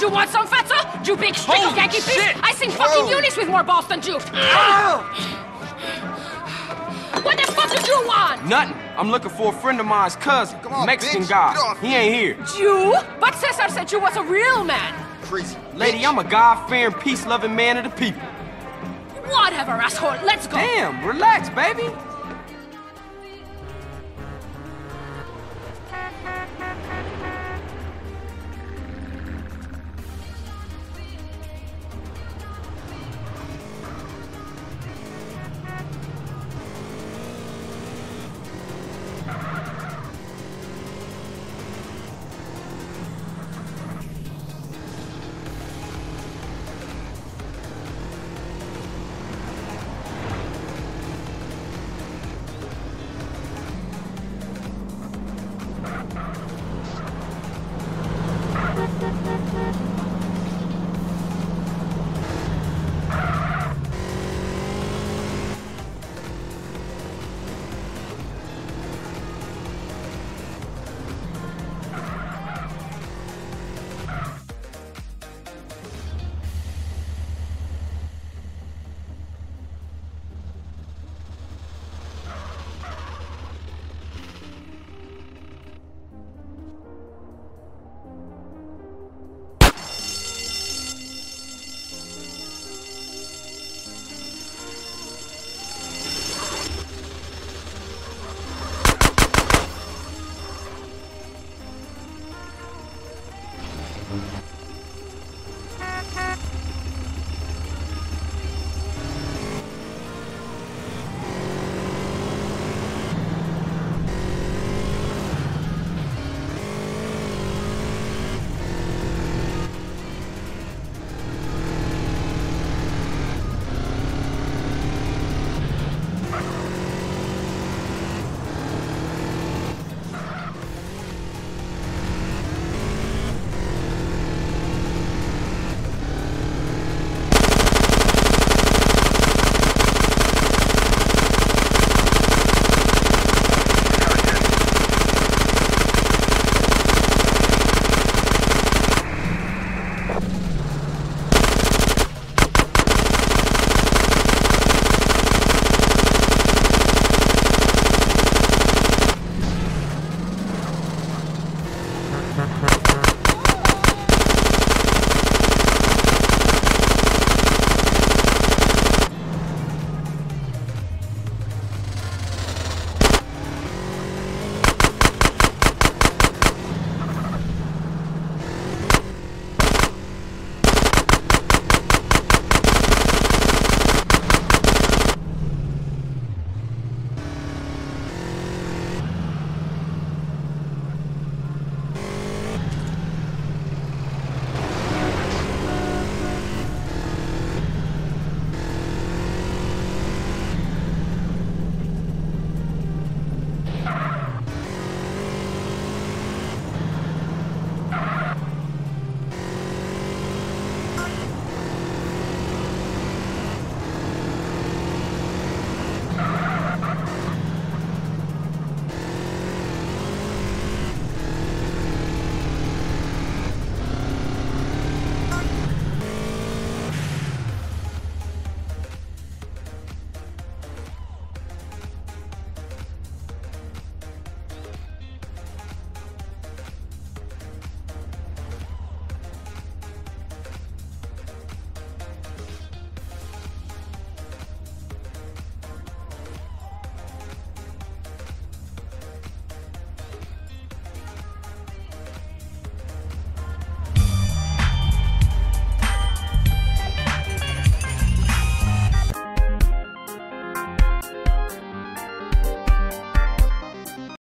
Do you want some, fatso? Do you big streak of Yankee shit! I sing fucking oh. Whoa. unis with more balls than you. What the fuck did you want? Nothing. I'm looking for a friend of mine's cousin, on, Mexican bitch. guy. He ain't here. You? But Cesar said you was a real man. Crazy. Lady, bitch. I'm a God-fearing, peace-loving man of the people. Whatever, asshole. Let's go. Damn, relax, baby.